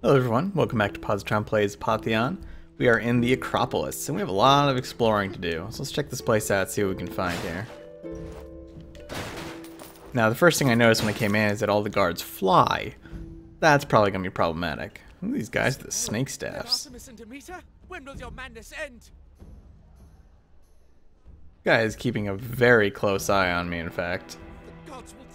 Hello everyone, welcome back to Positron Plays Apotheon. We are in the Acropolis, and we have a lot of exploring to do. So let's check this place out, see what we can find here. Now, the first thing I noticed when I came in is that all the guards fly. That's probably going to be problematic. Look at these guys with the snake staffs. When will your madness end? Guy is keeping a very close eye on me, in fact. The gods will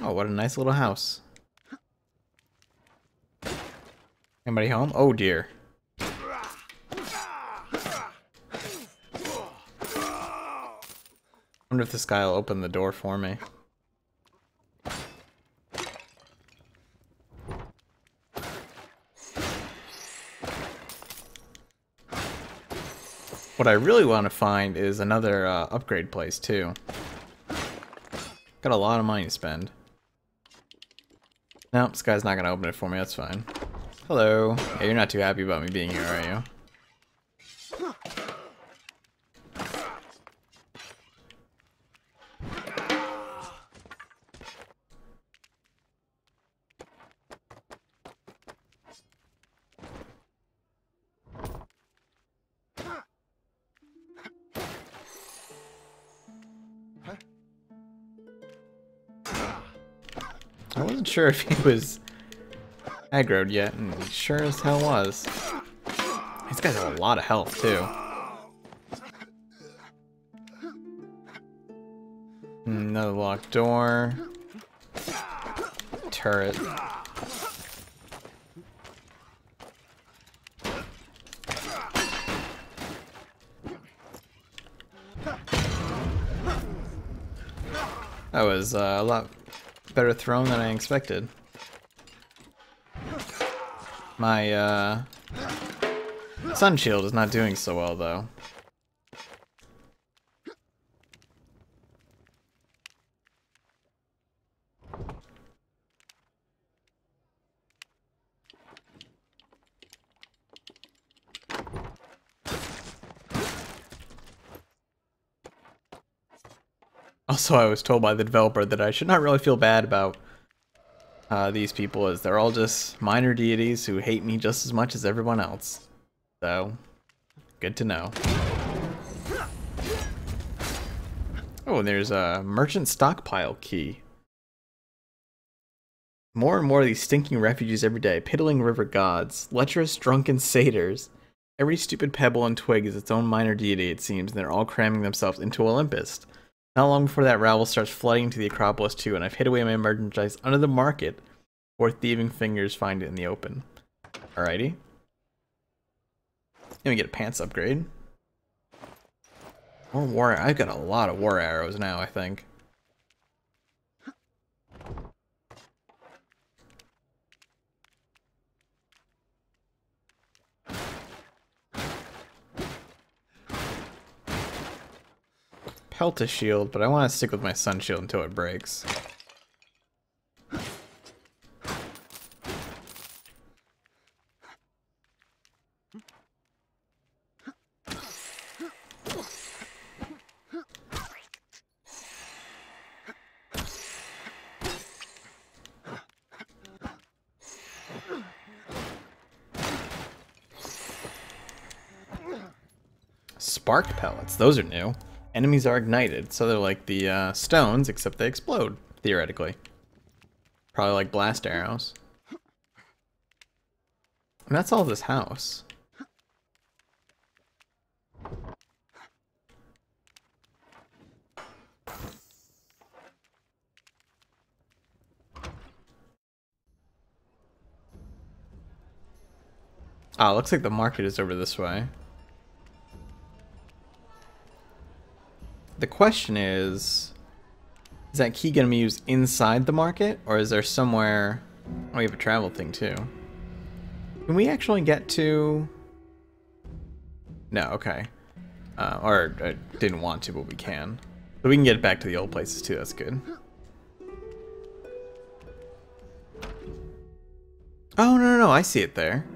Oh, what a nice little house. Anybody home? Oh dear. wonder if this guy will open the door for me. What I really want to find is another uh, upgrade place too. Got a lot of money to spend. Nope, this guy's not gonna open it for me, that's fine. Hello. Yeah, you're not too happy about me being here, are you? Sure if he was aggroed yet, and he sure as hell was. These guys have a lot of health, too. Another locked door. Turret. That was uh, a lot better thrown than I expected. My uh, sun shield is not doing so well though. Also, I was told by the developer that I should not really feel bad about uh, these people, as they're all just minor deities who hate me just as much as everyone else. So, good to know. Oh, and there's a merchant stockpile key. More and more of these stinking refugees every day, piddling river gods, lecherous drunken satyrs. Every stupid pebble and twig is its own minor deity, it seems, and they're all cramming themselves into Olympus. Not long before that rabble starts flooding to the Acropolis too, and I've hid away my merchandise under the market, or thieving fingers find it in the open. Alrighty. Let me get a pants upgrade. More war. I've got a lot of war arrows now. I think. Pelta shield, but I want to stick with my sun shield until it breaks. Spark pellets, those are new. Enemies are ignited, so they're like the uh, stones, except they explode, theoretically. Probably like blast arrows. And that's all this house. Ah, looks like the market is over this way. The question is, is that key going to be used inside the market, or is there somewhere... Oh, we have a travel thing, too. Can we actually get to... No, okay. Uh, or, I didn't want to, but we can. But we can get back to the old places, too, that's good. Oh, no, no, no, I see it there.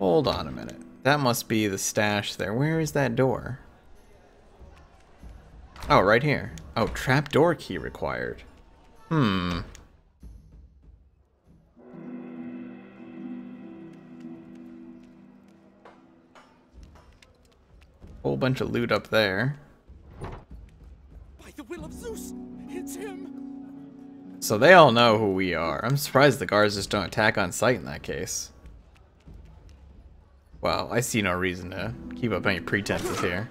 Hold on a minute. That must be the stash there. Where is that door? Oh, right here. Oh, trapdoor key required. Hmm. Whole bunch of loot up there. By the will of Zeus, it's him. So they all know who we are. I'm surprised the guards just don't attack on sight in that case. Well, I see no reason to keep up any pretenses here.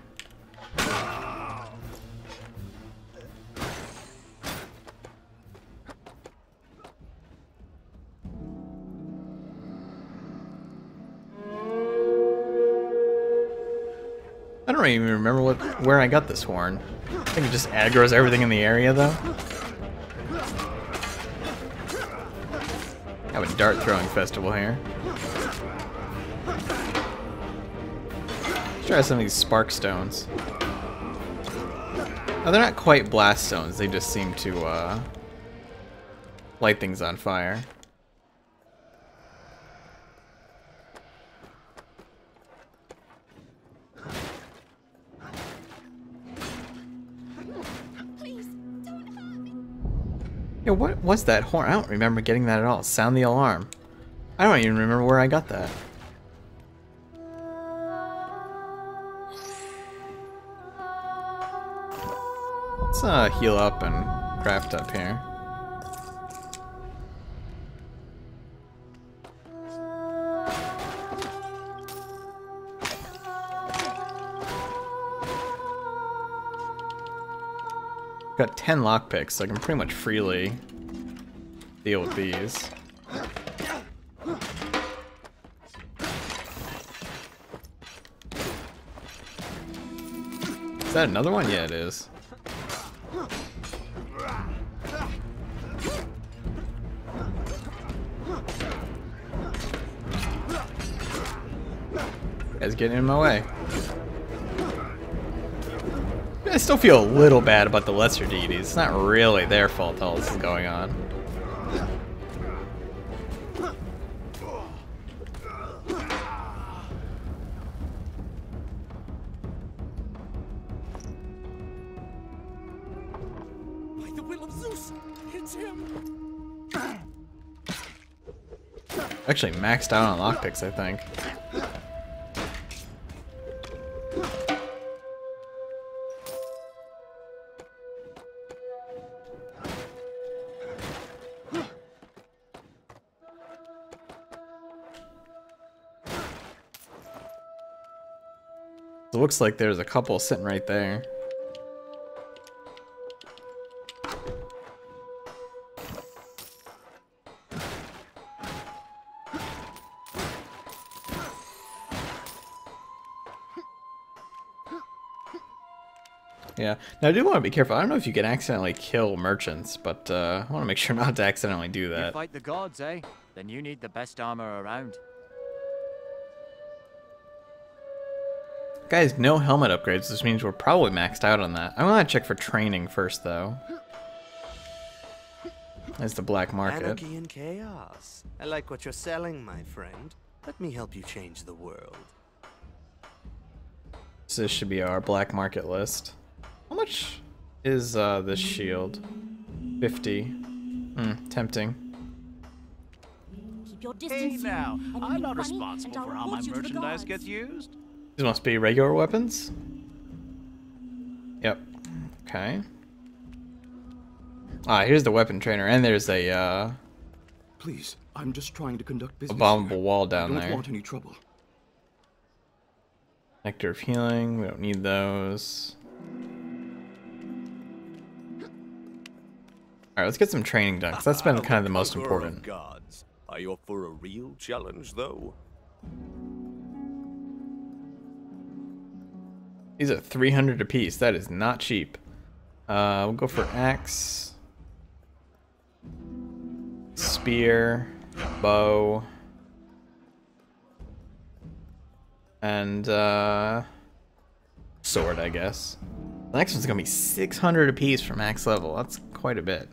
I don't even remember what where I got this horn. I think it just aggroes everything in the area though. Have a dart throwing festival here. Let's try some of these spark stones. Oh, they're not quite blast stones, they just seem to uh, light things on fire. What was that horn? I don't remember getting that at all. Sound the alarm. I don't even remember where I got that. Let's uh, heal up and craft up here. Got 10 lockpicks, so I can pretty much freely deal with these. Is that another one? Yeah, it is. Guys getting in my way. I still feel a little bad about the lesser deities. It's not really their fault all this is going on. Actually maxed out on lockpicks, I think. It looks like there's a couple sitting right there. Yeah. Now I do want to be careful. I don't know if you can accidentally kill merchants, but uh, I want to make sure not to accidentally do that. You that. fight the gods, eh? Then you need the best armor around. Guys, no helmet upgrades. This means we're probably maxed out on that. I'm going to check for training first, though. There's the black market. Anarchy and chaos. I like what you're selling, my friend. Let me help you change the world. So this should be our black market list. How much is uh, this shield? 50. Hmm, tempting. Keep your Hey distance. now. I need I'm not money, responsible for how my report you to the merchandise gets used. These must be regular weapons? Yep. Okay. Ah, here's the weapon trainer, and there's a uh, Please, I'm just trying to conduct business. abominable here. wall I down don't there. want any trouble. Nectar of healing, we don't need those. Alright, let's get some training done, 'cause that's been kind of the most important. Gods. Are you up for a real challenge, though? These are 300 apiece. That is not cheap. Uh, we'll go for axe, spear, bow, and uh, sword, I guess. The next one's gonna be 600 apiece for max level. That's quite a bit.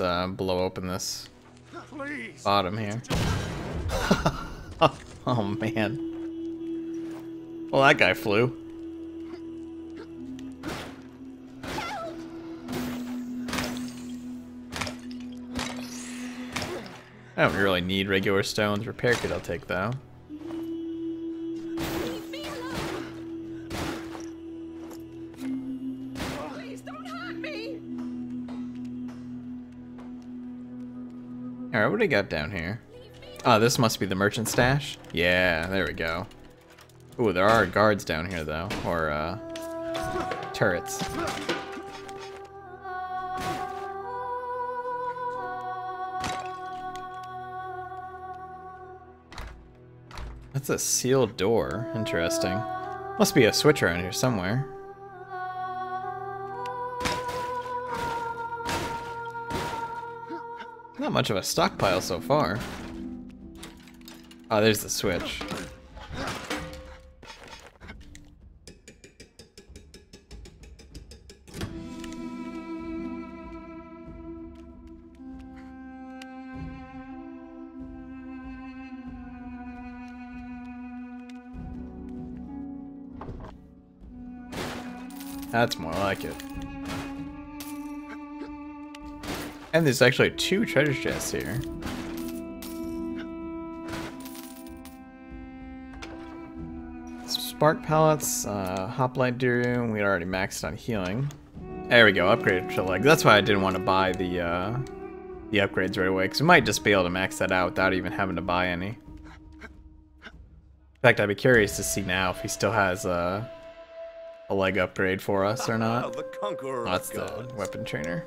Let's uh, blow open this Please. bottom here. oh man. Well, that guy flew. I don't really need regular stones. Repair kit I'll take though. Alright, what do we got down here? Oh, this must be the merchant stash? Yeah, there we go. Ooh, there are guards down here though. Or, uh, turrets. That's a sealed door. Interesting. Must be a switch around here somewhere. Not much of a stockpile so far. Oh, there's the switch. That's more like it. And there's actually two treasure chests here. Spark pellets, uh, hoplite doom. We already maxed on healing. There we go, upgraded to leg. That's why I didn't want to buy the uh, the upgrades right away, because we might just be able to max that out without even having to buy any. In fact, I'd be curious to see now if he still has uh, a leg upgrade for us or not. Oh, that's the weapon trainer.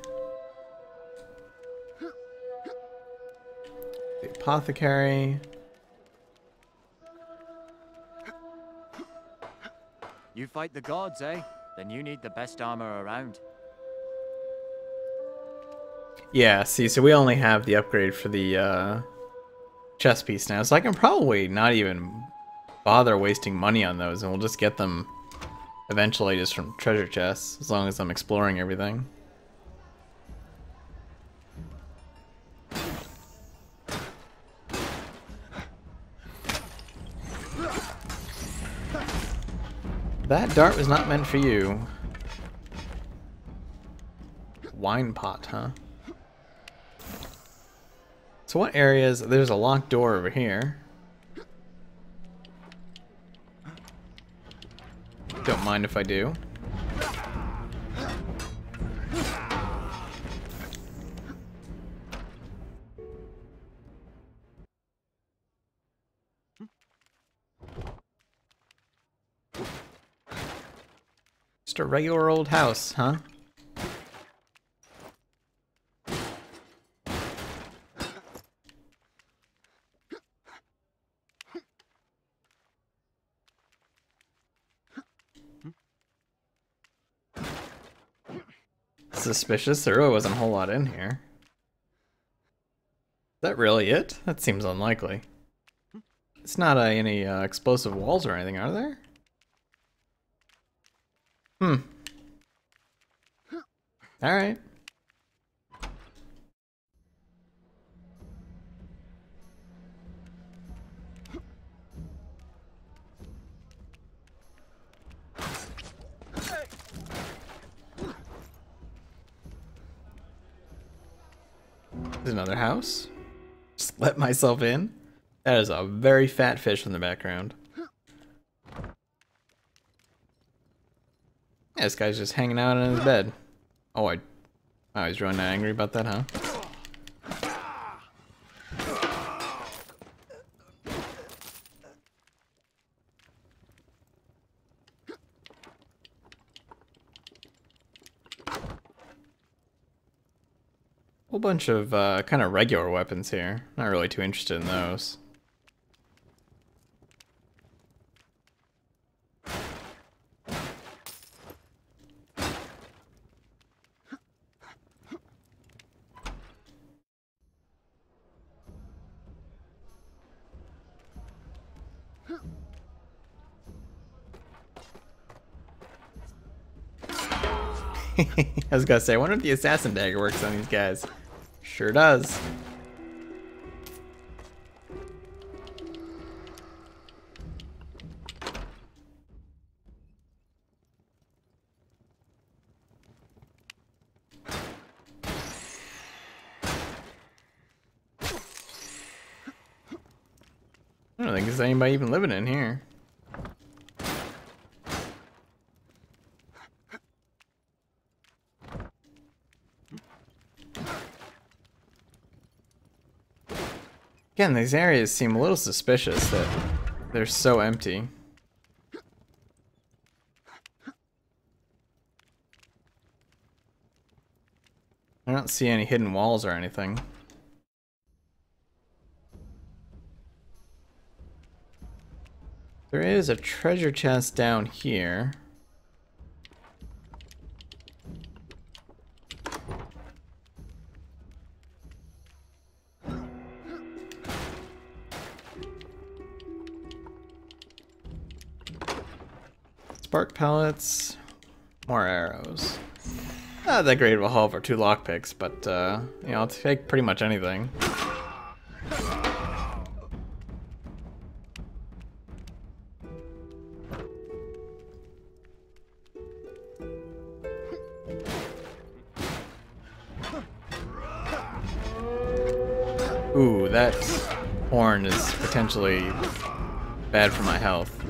Apothecary. You fight the gods, eh? Then you need the best armor around. Yeah, see, so we only have the upgrade for the uh, chest piece now, so I can probably not even bother wasting money on those, and we'll just get them eventually just from treasure chests, as long as I'm exploring everything. That dart was not meant for you. Wine pot, huh? So what areas? There's a locked door over here. Don't mind if I do. Just a regular old house, huh? Suspicious. There really wasn't a whole lot in here. Is that really it? That seems unlikely. It's not uh, any uh, explosive walls or anything, are there? Hmm. Alright. There's another house. Just let myself in. That is a very fat fish in the background. This guy's just hanging out in his bed. Oh, I... Oh, he's really not angry about that, huh? Whole bunch of uh, kind of regular weapons here. Not really too interested in those. I was gonna say, I wonder if the assassin dagger works on these guys. Sure does. I don't think there's anybody even living in here. Again, these areas seem a little suspicious that they're so empty. I don't see any hidden walls or anything. There is a treasure chest down here. Pellets, more arrows. Not that great of a haul for two lockpicks, but uh, you know, I'll take pretty much anything. Ooh, that horn is potentially bad for my health.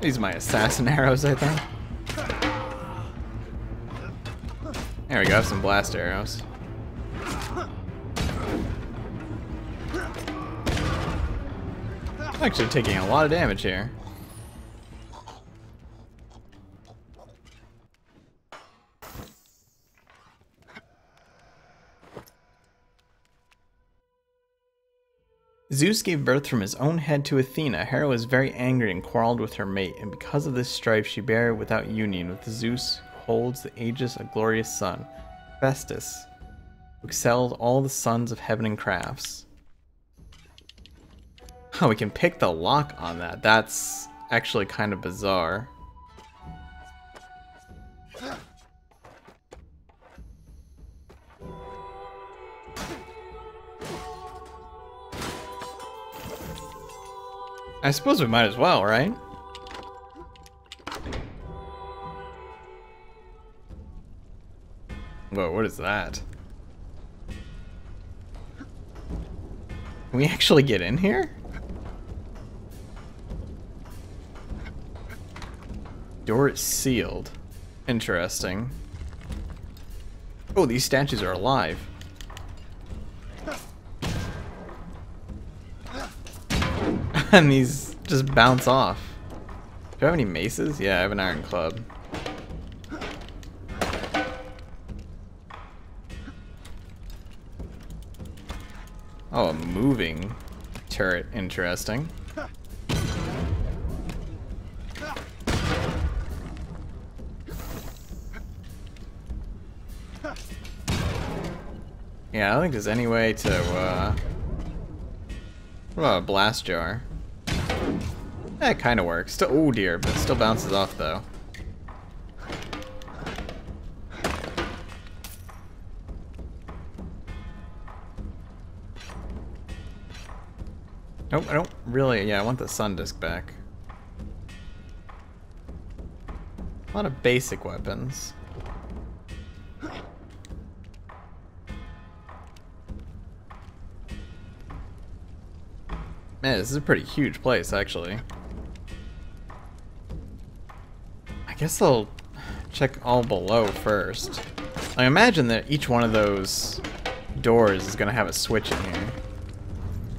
These are my assassin arrows, I think. There we go, have some blast arrows. I'm actually taking a lot of damage here. Zeus gave birth from his own head to Athena. Hera was very angry and quarreled with her mate, and because of this strife she bare without union with Zeus, who holds the aegis a glorious son, Hephaestus, who excelled all the sons of heaven in crafts. Oh, we can pick the lock on that. That's actually kind of bizarre. I suppose we might as well, right? Whoa, what is that? Can we actually get in here? Door is sealed. Interesting. Oh, these statues are alive. and these just bounce off. Do I have any maces? Yeah, I have an iron club. Oh, a moving turret. Interesting. Yeah, I don't think there's any way to, uh... What about a blast jar? That kind of works. Still, oh dear, but still bounces off though. Nope, I don't really, yeah, I want the sun disk back. A lot of basic weapons. Man, this is a pretty huge place, actually. Guess I'll check all below first. I imagine that each one of those doors is going to have a switch in here.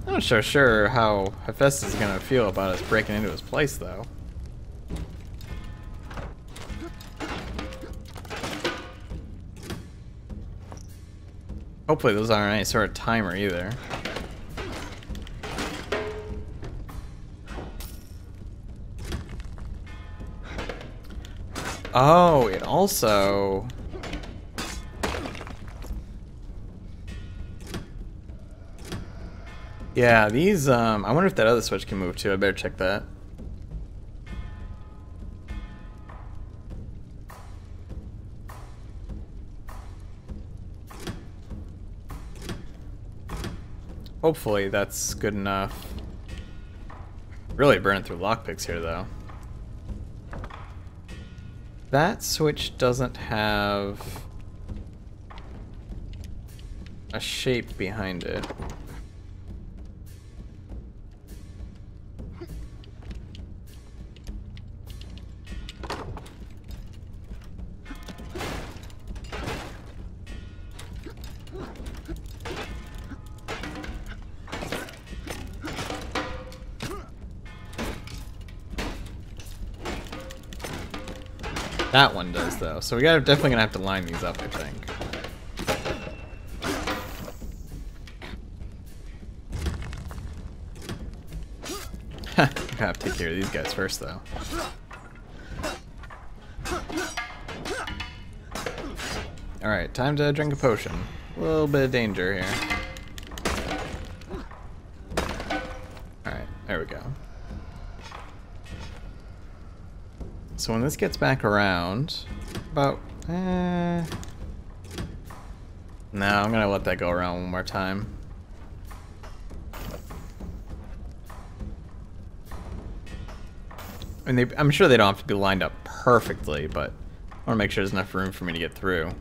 I'm not so sure how Hephaestus is going to feel about us breaking into his place, though. Hopefully those aren't any sort of timer either. Oh, it also... Yeah, these, um, I wonder if that other switch can move too. I better check that. Hopefully that's good enough. Really burning through lockpicks here, though. That switch doesn't have a shape behind it. So we gotta definitely gonna have to line these up, I think. Gotta take care of these guys first though. Alright, time to drink a potion. A little bit of danger here. Alright, there we go. So when this gets back around, about, eh... No, I'm gonna let that go around one more time. I mean, they, I'm sure they don't have to be lined up perfectly, but I want to make sure there's enough room for me to get through.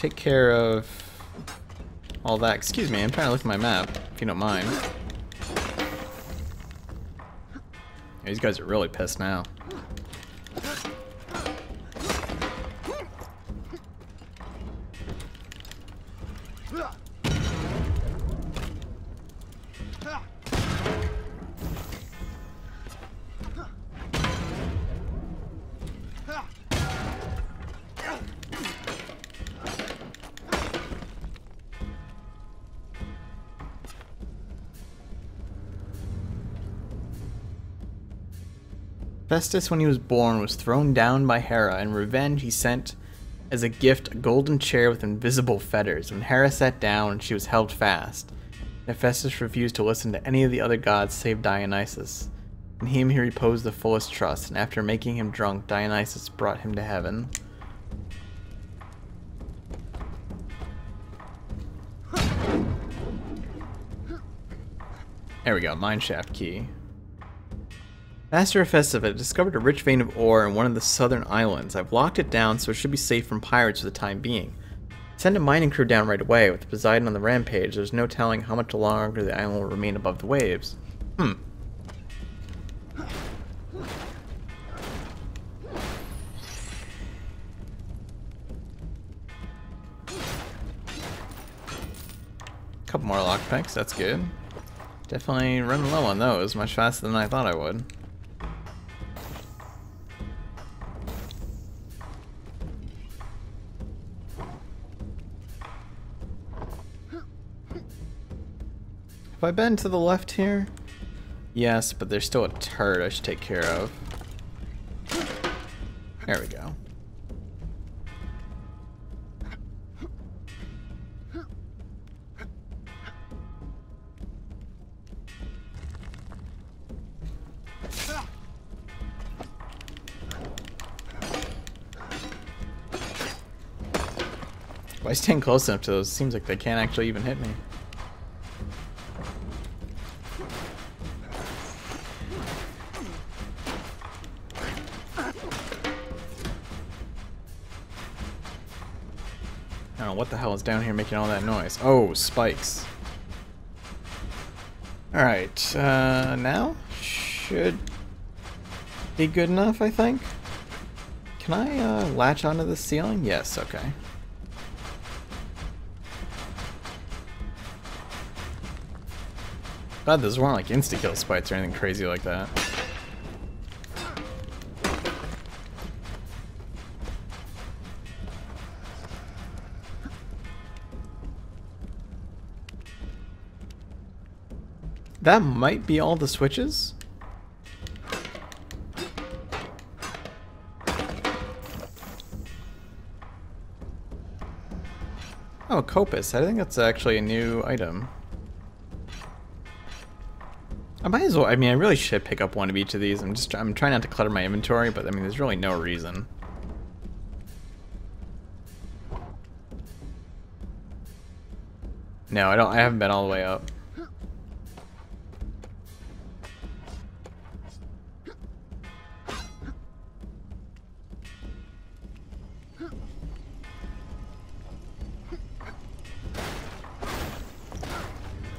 Take care of all that. Excuse me, I'm trying to look at my map, if you don't mind. These guys are really pissed now. Hephaestus, when he was born, was thrown down by Hera. In revenge, he sent as a gift a golden chair with invisible fetters. When Hera sat down, she was held fast. Hephaestus refused to listen to any of the other gods save Dionysus. In him he reposed the fullest trust, and after making him drunk, Dionysus brought him to heaven. There we go, mineshaft key. Master Hephaestus has discovered a rich vein of ore in one of the southern islands. I've locked it down so it should be safe from pirates for the time being. Send a mining crew down right away. With Poseidon on the rampage, there's no telling how much longer the island will remain above the waves. Hmm. Couple more lockpicks, that's good. Definitely running low on those, much faster than I thought I would. Have I been to the left here? Yes, but there's still a turret I should take care of. There we go. If I stand close enough to those, it seems like they can't actually even hit me. What the hell is down here making all that noise. Oh, spikes. Alright, uh, now should be good enough, I think. Can I uh, latch onto the ceiling? Yes, okay. God, those weren't like insta-kill spites or anything crazy like that. That might be all the switches? Oh, Kopis. I think that's actually a new item. I might as well, I mean, I really should pick up one of each of these. I'm just, I'm trying not to clutter my inventory, but I mean, there's really no reason. No, I don't, I haven't been all the way up.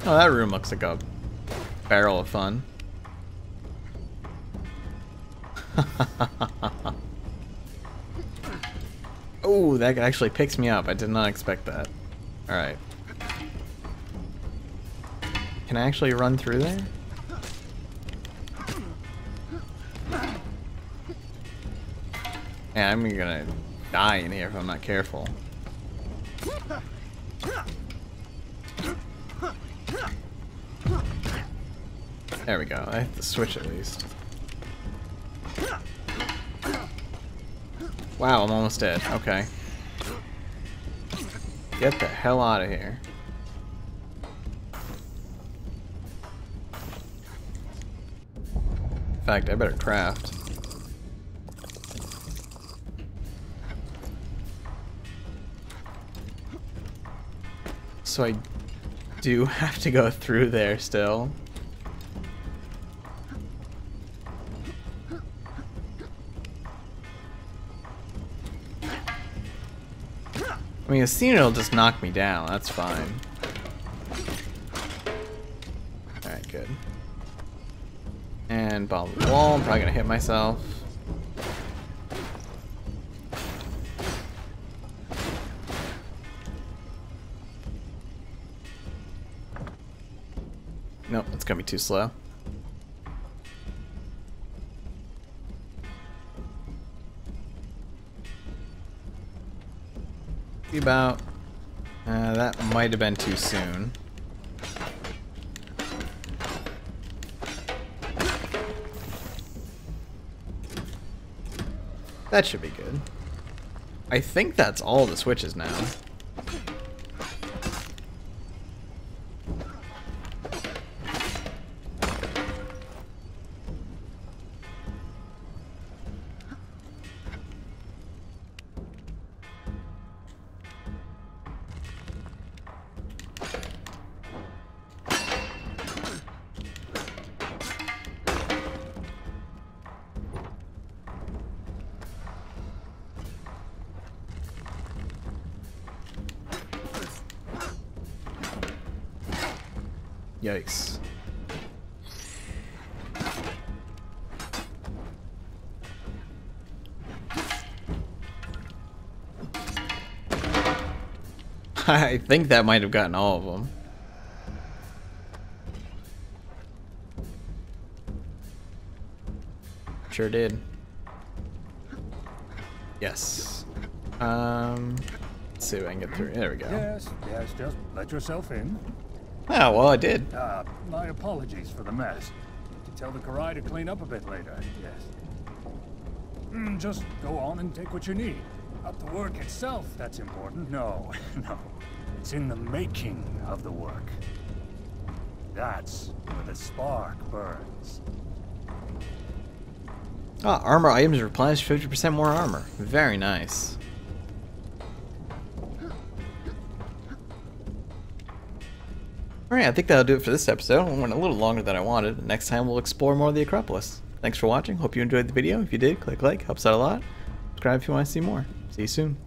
Oh, that room looks like a barrel of fun. oh, that actually picks me up. I did not expect that. Alright. Can I actually run through there? Yeah, I'm gonna die in here if I'm not careful. There we go. I have to switch at least. Wow, I'm almost dead. Okay. Get the hell out of here. In fact, I better craft. So I do have to go through there still. I mean, a scene will just knock me down. That's fine. Alright, good. And bomb the wall. I'm probably gonna hit myself. Nope, it's gonna be too slow. About uh, that might have been too soon. That should be good. I think that's all the switches now. I think that might have gotten all of them. Sure did. Yes. Um, let's see if I can get through. There we go. Yes, yes, just let yourself in. Oh, well, I did. Uh, my apologies for the mess. To tell the Karai to clean up a bit later, yes. Mm, just go on and take what you need. Not the work itself that's important, no, no. It's in the making of the work. That's where the spark burns. Ah, armor items replenish 50% more armor. Very nice. Alright, I think that'll do it for this episode. It went a little longer than I wanted. Next time we'll explore more of the Acropolis. Thanks for watching. Hope you enjoyed the video. If you did, click like. Helps out a lot. Subscribe if you want to see more. See you soon.